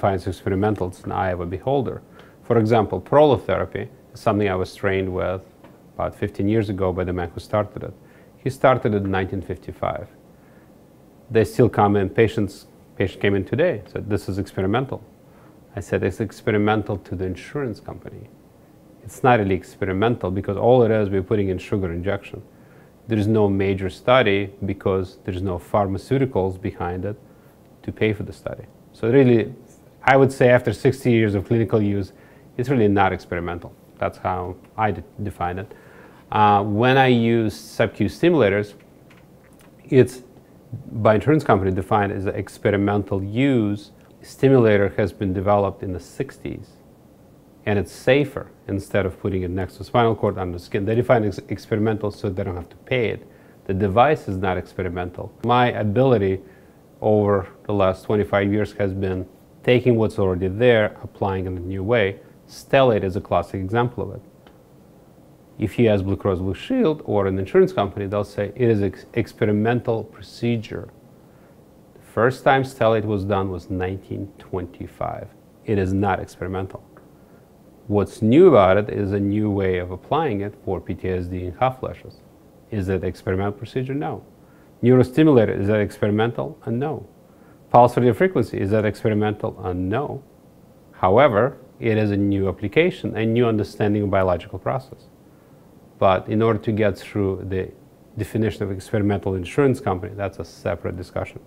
defines experimental, it's an eye of a beholder. For example, prolotherapy is something I was trained with about 15 years ago by the man who started it. He started it in 1955. They still come in, patients, patient came in today, said this is experimental. I said it's experimental to the insurance company. It's not really experimental because all it is, we're putting in sugar injection. There's no major study because there's no pharmaceuticals behind it to pay for the study. So really, I would say after 60 years of clinical use, it's really not experimental. That's how I de define it. Uh, when I use sub-Q stimulators, it's by insurance company defined as an experimental use. Stimulator has been developed in the 60s and it's safer instead of putting it next to spinal cord under the skin. They define it experimental so they don't have to pay it. The device is not experimental. My ability over the last 25 years has been taking what's already there, applying in a new way. Stellate is a classic example of it. If you ask Blue Cross Blue Shield or an insurance company, they'll say it is an ex experimental procedure. The first time Stellate was done was 1925. It is not experimental. What's new about it is a new way of applying it for PTSD and hot flashes. Is it experimental procedure? No. Neurostimulator, is that experimental? Uh, no. Pulse radio frequency, is that experimental? Uh, no. However, it is a new application, a new understanding of biological process. But in order to get through the definition of experimental insurance company, that's a separate discussion.